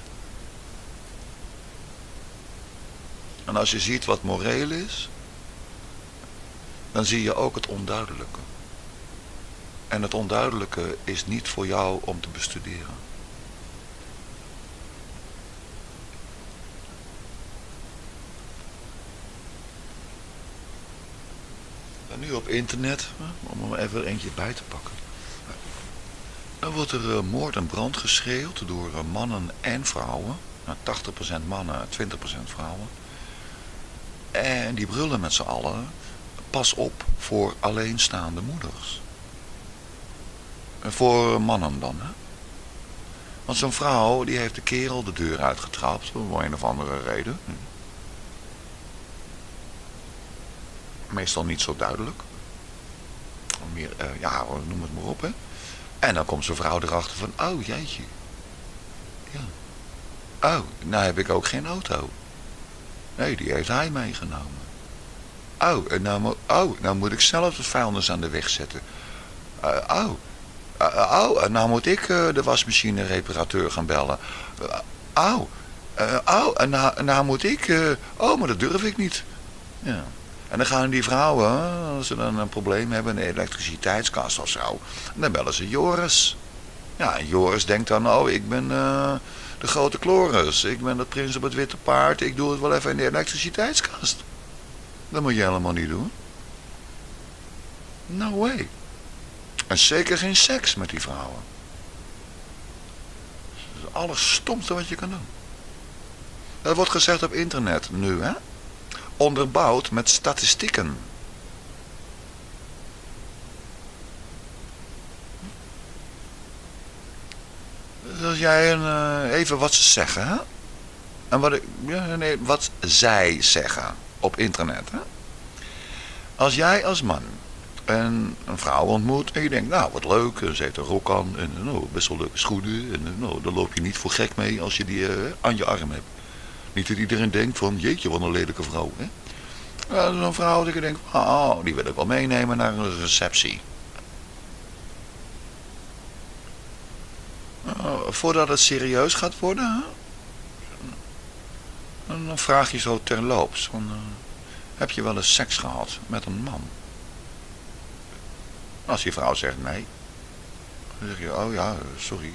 En als je ziet wat moreel is, dan zie je ook het onduidelijke. En het onduidelijke is niet voor jou om te bestuderen. En nu op internet, om er even eentje bij te pakken. Dan wordt er moord en brand geschreeuwd door mannen en vrouwen. 80% mannen, 20% vrouwen. En die brullen met z'n allen, pas op voor alleenstaande moeders. Voor mannen dan, hè. Want zo'n vrouw, die heeft de kerel de deur uitgetrapt, om een of andere reden. Meestal niet zo duidelijk. Meer, uh, ja, noem het maar op, hè. En dan komt zo'n vrouw erachter van, oh jeetje. Ja. Oh, nou heb ik ook geen auto. Nee, die heeft hij meegenomen. Oh, nou, oh, nou moet ik zelf het vuilnis aan de weg zetten. Uh, oh, uh, oh, nou moet ik uh, de wasmachine reparateur gaan bellen. Oh, oh, en nou, nou moet ik... oh, maar dat durf ik niet. Ja. En dan gaan die vrouwen, als ze dan een probleem hebben, een elektriciteitskast of zo, dan bellen ze Joris. Ja, en Joris denkt dan, oh, ik ben de grote Chloris, ik ben dat prins op het witte paard, ik doe het wel even in de elektriciteitskast. Dat moet je helemaal niet doen. No way. En zeker geen seks met die vrouwen. Dat is het allerstomste wat je kan doen. Dat wordt gezegd op internet nu, hè? onderbouwd met statistieken. Dus als jij een, uh, even wat ze zeggen, hè? En wat, ik, ja, nee, wat zij zeggen op internet, hè? Als jij als man een, een vrouw ontmoet en je denkt, nou wat leuk, ze heeft een rok aan en nou, best wel leuke schoenen en nou, daar loop je niet voor gek mee als je die uh, aan je arm hebt. Niet dat iedereen denkt van, jeetje, wat een lelijke vrouw. Hè? Ja, Zo'n vrouw dat je denkt, oh, die wil ik wel meenemen naar een receptie. Uh, voordat het serieus gaat worden, dan vraag je zo terloops, uh, heb je wel eens seks gehad met een man? Als die vrouw zegt nee, dan zeg je, oh ja, sorry,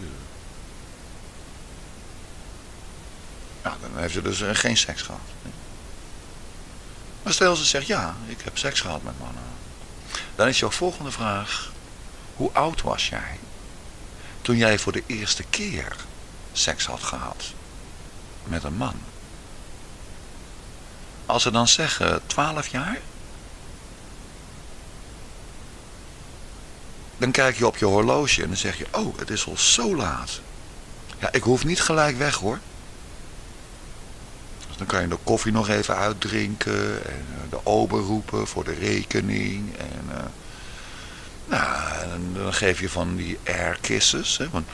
Ja, dan heeft ze dus geen seks gehad. Maar stel ze zegt, ja, ik heb seks gehad met mannen. Dan is jouw volgende vraag, hoe oud was jij toen jij voor de eerste keer seks had gehad met een man? Als ze dan zeggen 12 jaar, dan kijk je op je horloge en dan zeg je, oh, het is al zo laat. Ja, ik hoef niet gelijk weg hoor. Dan kan je de koffie nog even uitdrinken. En eh, de ober roepen voor de rekening. En, uh, nou, dan geef je van die air kisses. Hè, want,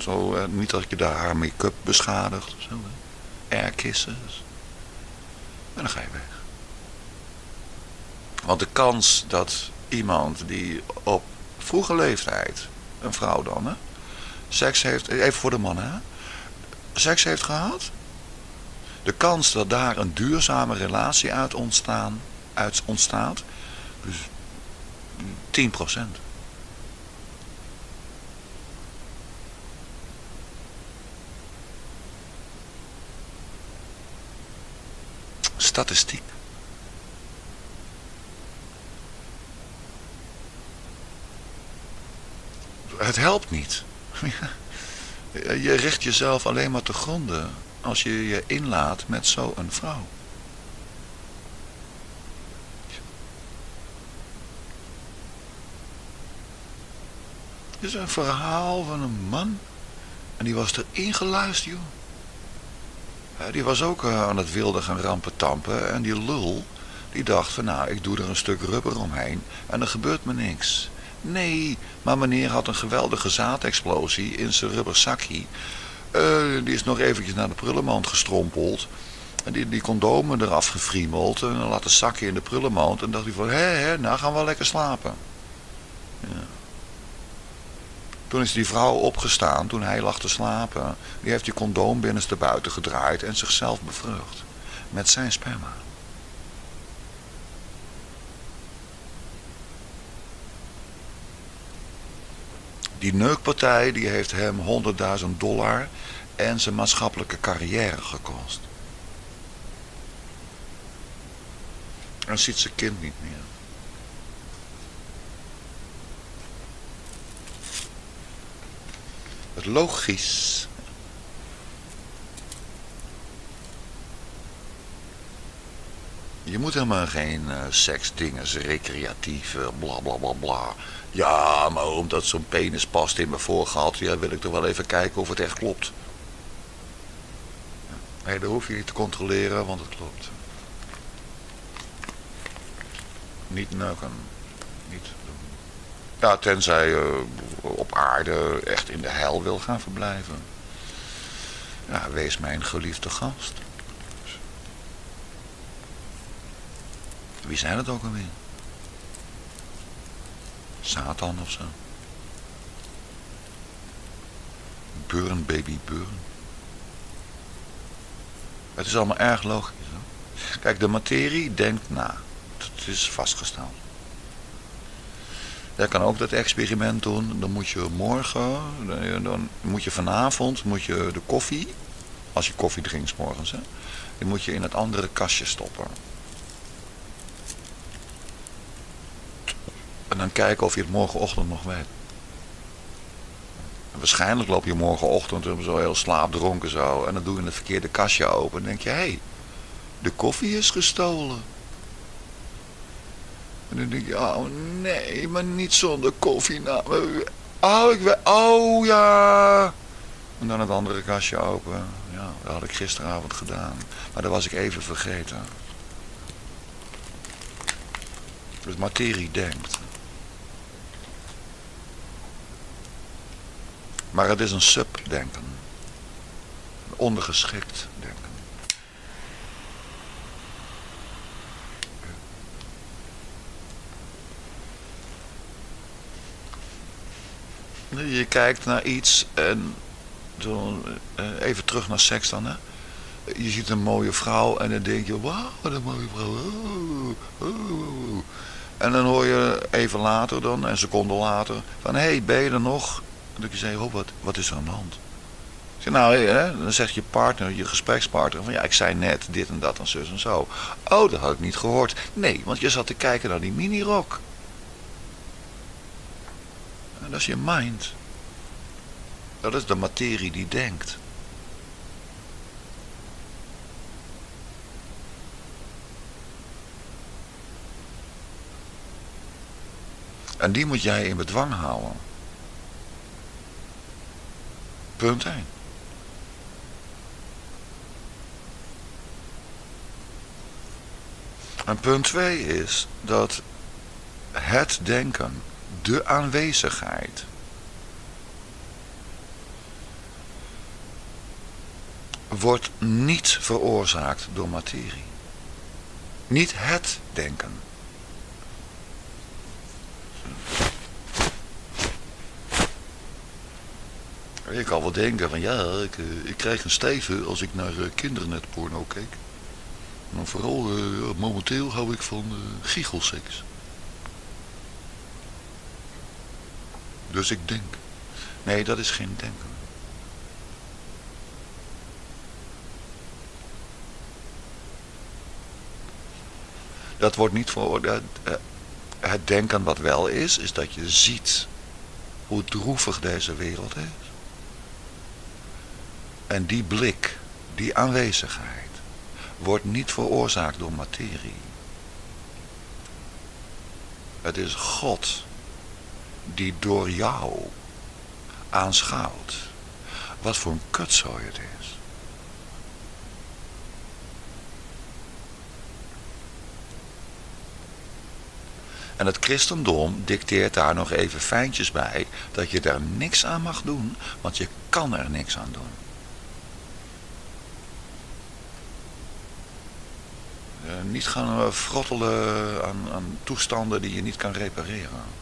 zo, niet dat je daar haar make-up beschadigt. Zo, Air kisses. En dan ga je weg. Want de kans dat iemand die op vroege leeftijd, een vrouw dan, hè, seks heeft, even voor de mannen, hè, seks heeft gehad, de kans dat daar een duurzame relatie uit, uit ontstaat, dus 10 statistiek. Het helpt niet. Je richt jezelf alleen maar te gronden als je je inlaat met zo'n vrouw. Dit is een verhaal van een man en die was er geluisterd, joh. Ja, die was ook eh, aan het wilde gaan rampen tampen. En die lul, die dacht van nou, ik doe er een stuk rubber omheen. En er gebeurt me niks. Nee, maar meneer had een geweldige zaadexplosie in zijn rubberzakje. Uh, die is nog eventjes naar de prullenmand gestrompeld. En die, die condomen eraf gefriemeld. En dan laat een zakje in de prullenmand. En dacht hij van, hé, hé, nou gaan we lekker slapen. Ja. Toen is die vrouw opgestaan, toen hij lag te slapen. Die heeft die condoom binnenste buiten gedraaid en zichzelf bevrucht. Met zijn sperma. Die neukpartij die heeft hem 100.000 dollar en zijn maatschappelijke carrière gekost. En ziet zijn kind niet meer. Logisch. Je moet helemaal geen uh, seksdingen, recreatief, bla bla bla bla. Ja, maar omdat zo'n penis past in mijn voorgehalte, ja, wil ik toch wel even kijken of het echt klopt. Nee, dat hoef je niet te controleren, want het klopt. Niet neuken. Niet doen. Ja, tenzij je op aarde echt in de hel wil gaan verblijven. Wees mijn geliefde gast. Wie zijn het ook alweer? Satan of zo. Burn, baby, burn. Het is allemaal erg logisch. Hè? Kijk, de materie denkt na. Het is vastgesteld. Jij kan ook dat experiment doen. Dan moet je morgen, dan moet je vanavond, moet je de koffie, als je koffie drinkt morgens, hè, die moet je in het andere kastje stoppen. En dan kijken of je het morgenochtend nog weet. Waarschijnlijk loop je morgenochtend zo heel slaapdronken zo. En dan doe je het verkeerde kastje open. En denk je, hé, hey, de koffie is gestolen. En dan denk je, oh nee, maar niet zonder koffie. Nou, oh, ik weet, oh ja. En dan het andere kastje open. Ja, dat had ik gisteravond gedaan. Maar dat was ik even vergeten. Dus materie denkt. Maar het is een subdenken. Ondergeschikt denken. Je kijkt naar iets en zo, eh, even terug naar seks dan. Hè? Je ziet een mooie vrouw en dan denk je, wauw, wat een mooie vrouw. En dan hoor je even later dan, een seconde later, van hé, hey, ben je er nog? En dan zeg je, oh, wat, wat is er aan de hand? Zeg, nou, hè, dan zegt je partner, je gesprekspartner, van ja, ik zei net dit en dat en zus en zo. Oh, dat had ik niet gehoord. Nee, want je zat te kijken naar die minirok. En dat is je mind. Dat is de materie die denkt. En die moet jij in bedwang houden. Punt 1. En punt 2 is dat het denken, de aanwezigheid, wordt niet veroorzaakt door materie. Niet het denken. Je kan wel denken van ja, ik, eh, ik krijg een steven als ik naar uh, kindernetporno keek. Maar vooral uh, momenteel hou ik van uh. Dus ik denk. Nee, dat is geen denken. Dat wordt niet voor... Het denken wat wel is, is dat je ziet hoe droevig deze wereld is. En die blik, die aanwezigheid, wordt niet veroorzaakt door materie. Het is God die door jou aanschouwt, wat voor een kutzooi het is. En het christendom dicteert daar nog even fijntjes bij dat je daar niks aan mag doen, want je kan er niks aan doen. Uh, niet gaan uh, frottelen aan, aan toestanden die je niet kan repareren.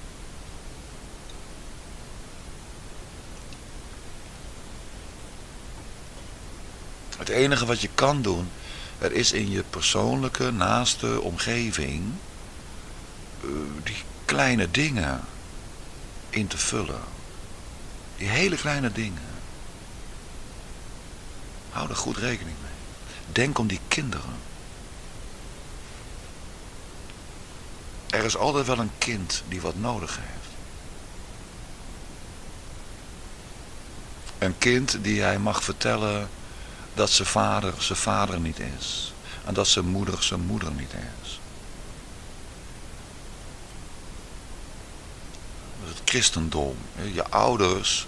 Het enige wat je kan doen, er is in je persoonlijke, naaste omgeving uh, die kleine dingen in te vullen. Die hele kleine dingen. Hou er goed rekening mee. Denk om die kinderen. Er is altijd wel een kind die wat nodig heeft. Een kind die hij mag vertellen dat zijn vader zijn vader niet is. En dat zijn moeder zijn moeder niet is. Het christendom, je ouders,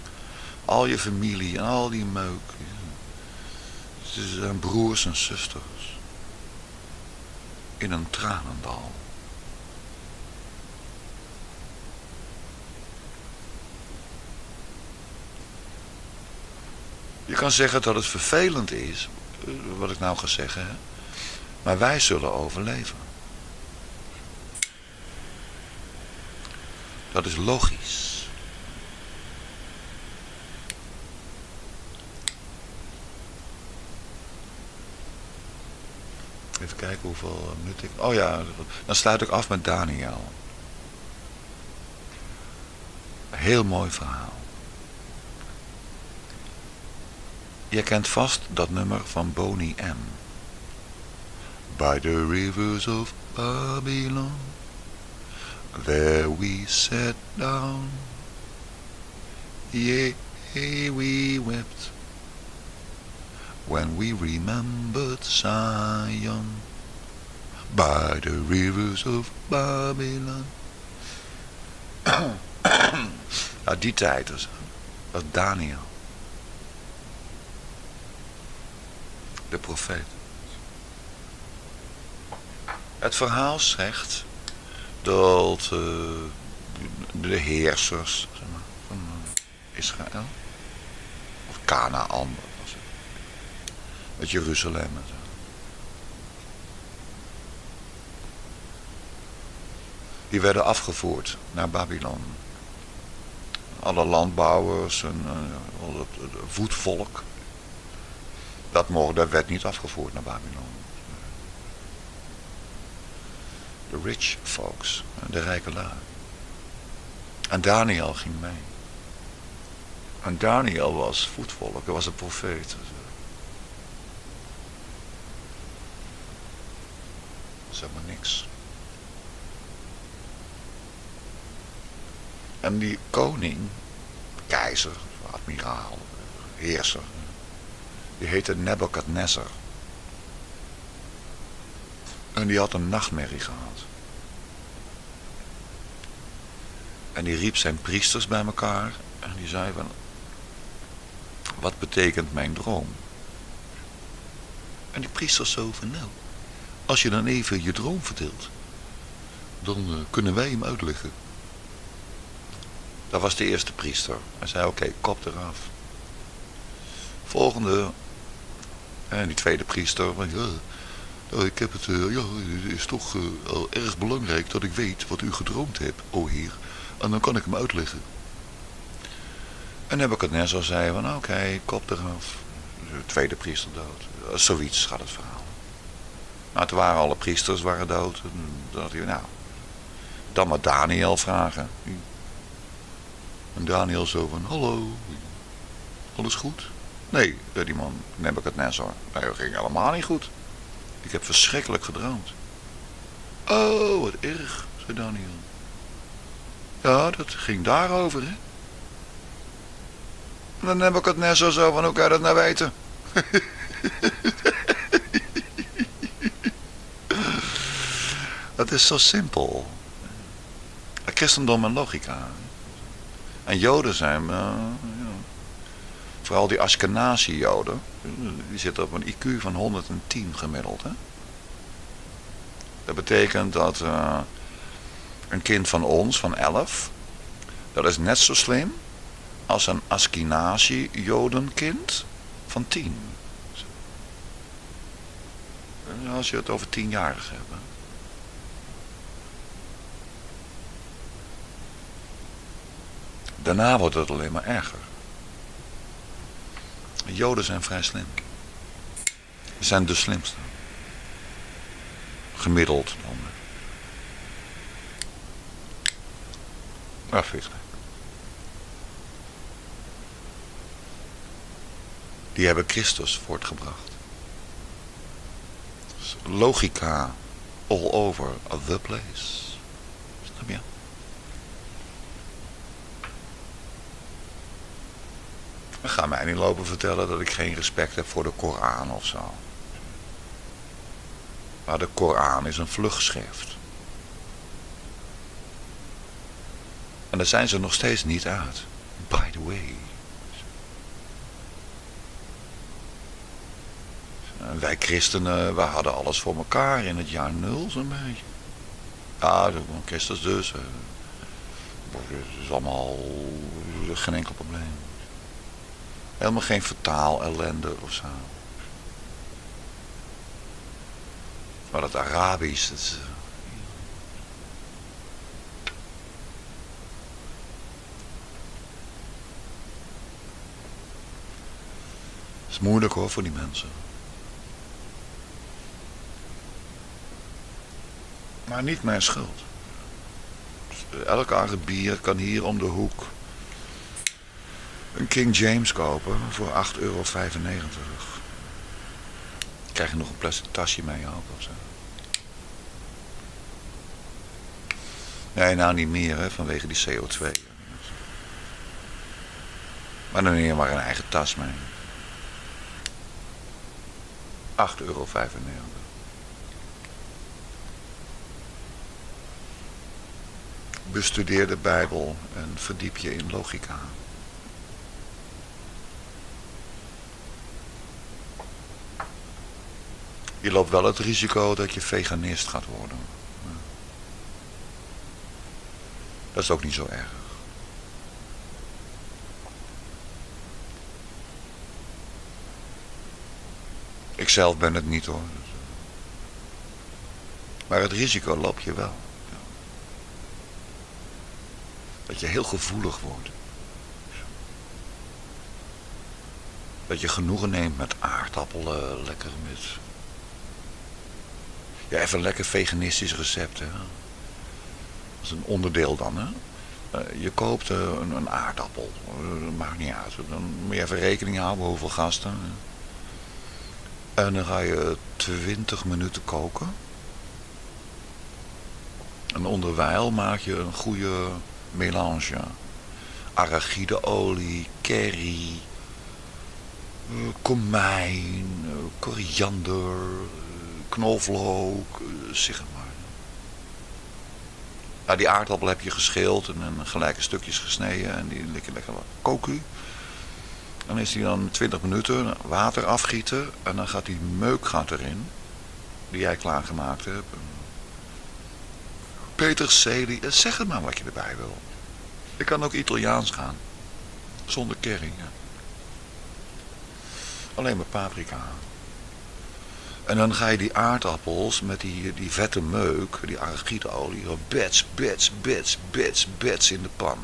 al je familie en al die meuk. Ze zijn broers en zusters. In een tranendal. Je kan zeggen dat het vervelend is, eh, wat ik nou ga zeggen, maar wij zullen overleven. Dat is logisch. Even kijken hoeveel minuten ik... Oh ja, dan sluit ik af met Daniel. Heel mooi verhaal. Je kent vast dat nummer van Boney M. By the rivers of Babylon, there we sat down. Yea, we wept when we remembered Zion. By the rivers of Babylon. ja, die tijd dus. Dat Daniel. De profeet. Het verhaal zegt dat uh, de heersers zeg maar, van Israël, of Canaan, was het, met Jeruzalem. Die werden afgevoerd naar Babylon. Alle landbouwers en uh, het voetvolk dat, mocht, dat werd niet afgevoerd naar Babylon. De rich folks, de rijke lui. En Daniel ging mee. En Daniel was voetvolk, hij was een profeet. Zeg maar niks. En die koning, keizer, admiraal, heerser, die heette Nebuchadnezzar. En die had een nachtmerrie gehad. En die riep zijn priesters bij elkaar en die zei van, wat betekent mijn droom? En die priesters zo van, nou, als je dan even je droom vertelt, dan uh, kunnen wij hem uitleggen. Dat was de eerste priester. Hij zei, oké, kop eraf. Volgende en die tweede priester, ja, nou, ik heb het, uh, ja, het is toch uh, al erg belangrijk dat ik weet wat u gedroomd hebt, o heer. En dan kan ik hem uitleggen. En heb ik het net zo zei van, oké, okay, kop eraf. De tweede priester dood. Zoiets gaat het verhaal. Nou, toen waren alle priesters waren dood. En dan hij, nou, dan maar Daniel vragen. En Daniel zo van, hallo, alles goed? Nee, zei die man, heb ik het net zo. Nee, dat ging helemaal niet goed. Ik heb verschrikkelijk gedroomd. Oh, wat erg, zei Daniel. Ja, dat ging daarover, hè. Dan heb ik het net zo zo van, hoe kan je dat nou weten? dat is zo simpel. Christendom en logica. En Joden zijn, ja, vooral die Ashkenazi-Joden, die zitten op een IQ van 110 gemiddeld. Hè? Dat betekent dat uh, een kind van ons, van 11, dat is net zo slim als een Ashkenazi-Jodenkind van 10. Als je het over tienjarigen hebt. Daarna wordt het alleen maar erger. Joden zijn vrij slim. Ze zijn de slimste. Gemiddeld dan. Vind Die hebben Christus voortgebracht. Logica all over the place. Snap je? Ga mij niet lopen vertellen dat ik geen respect heb voor de Koran of zo. Maar de Koran is een vlugschrift. En daar zijn ze nog steeds niet uit. By the way. wij christenen, wij hadden alles voor elkaar in het jaar nul zo'n beetje. Ja, Christus dus. Het is allemaal geen enkel probleem. Helemaal geen vertaal ellende of zo. Maar dat Arabisch, dat is... Eh, is moeilijk hoor voor die mensen. Maar niet mijn schuld. Elke Arabier kan hier om de hoek een King James kopen voor 8,95 euro. Krijg je nog een plastic tasje mee ook of zo. Nee, nou niet meer hè, vanwege die CO2. Maar dan neem je maar een eigen tas mee. 8,95 euro. Bestudeer de Bijbel en verdiep je in logica. Je loopt wel het risico dat je veganist gaat worden. Dat is ook niet zo erg. Ik zelf ben het niet hoor. Maar het risico loop je wel. Dat je heel gevoelig wordt. Dat je genoegen neemt met aardappelen, lekker met ja, even lekker veganistisch recept. Hè. Dat is een onderdeel dan. Hè. Eh, je koopt uh, een, een, aardappel. Uh, dat maakt niet uit. Dan moet je even rekening houden hoeveel gasten. En dan ga je 20 minuten koken. En onderwijl maak je een goede melange. Arachideolie, curry, komijn, koriander, knoflook, eh, zeg maar. Nou, die aardappel heb je gescheeld en, en gelijke stukjes gesneden en die lekker lekker koken. Dan is die dan 20 minuten water afgieten en dan gaat die meuk gaat erin, die jij klaargemaakt hebt. Peterselie, eh, zeg het maar wat je erbij wil. Ik kan ook Italiaans gaan, zonder curry. Alleen maar paprika. En dan ga je die aardappels met die, die vette meuk, die argieteolie, bets, bets, bets, bets, bets in de pan.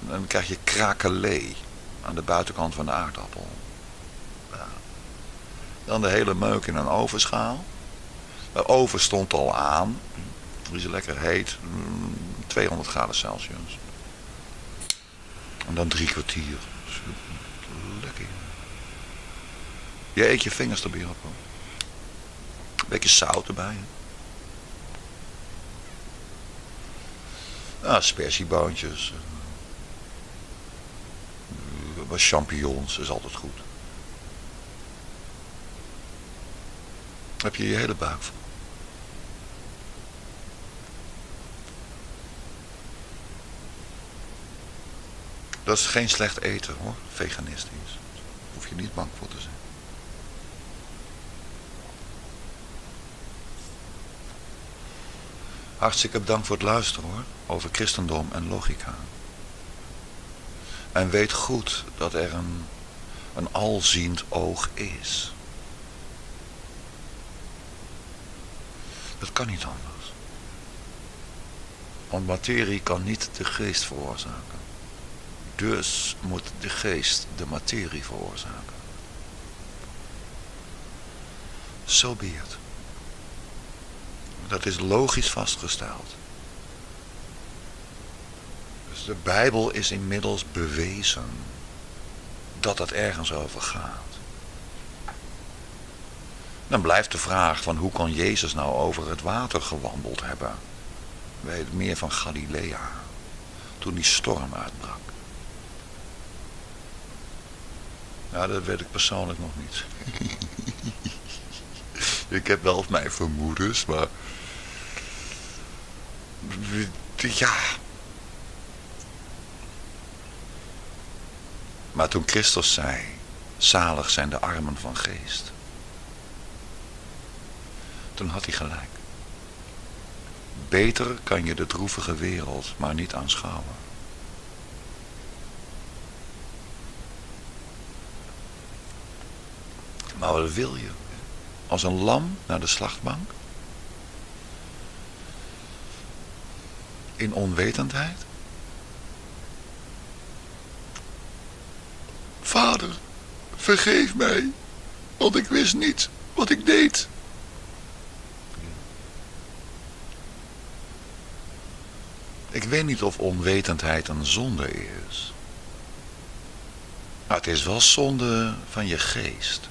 En dan krijg je krakelee aan de buitenkant van de aardappel. Ja. Dan de hele meuk in een ovenschaal. De oven stond al aan. Die is lekker heet. 200 graden Celsius. En dan drie kwartier. Lekker. Je eet je vingers erbij op. Hoor beetje zout erbij. Ja, aspergieboontjes. Wat champignons is altijd goed. heb je je hele buik vol. Dat is geen slecht eten hoor, veganistisch. Hoef je niet bang voor te zijn. Hartstikke bedankt voor het luisteren hoor, over christendom en logica. En weet goed dat er een, een alziend oog is. Dat kan niet anders. Want materie kan niet de geest veroorzaken. Dus moet de geest de materie veroorzaken. So be. Dat is logisch vastgesteld. Dus de Bijbel is inmiddels bewezen dat het ergens over gaat. Dan blijft de vraag van hoe kon Jezus nou over het water gewandeld hebben bij het meer van Galilea toen die storm uitbrak. Ja, dat weet ik persoonlijk nog niet. ik heb wel mijn vermoedens, maar ja. Maar toen Christus zei, zalig zijn de armen van geest. Toen had hij gelijk. Beter kan je de droevige wereld maar niet aanschouwen. Maar wat wil je? Als een lam naar de slachtbank? In onwetendheid? Vader, vergeef mij, want ik wist niet wat ik deed. Ik weet niet of onwetendheid een zonde is. Maar het is wel zonde van je geest.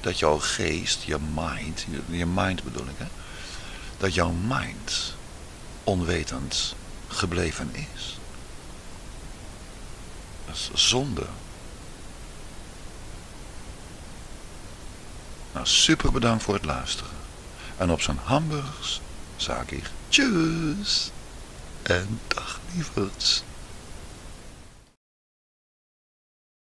Dat jouw geest, je mind, je mind bedoel ik hè, dat jouw mind onwetend gebleven is. Dat is zonde. Nou, super bedankt voor het luisteren. En op zijn hamburgers zag ik tjus en dag lieverds.